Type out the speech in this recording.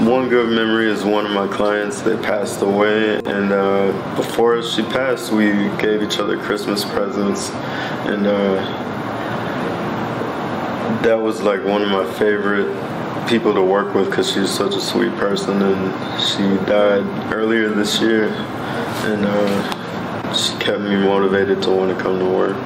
one good memory is one of my clients that passed away, and uh, before she passed, we gave each other Christmas presents, and uh, that was like one of my favorite people to work with because she's such a sweet person, and she died earlier this year, and uh, she kept me motivated to want to come to work.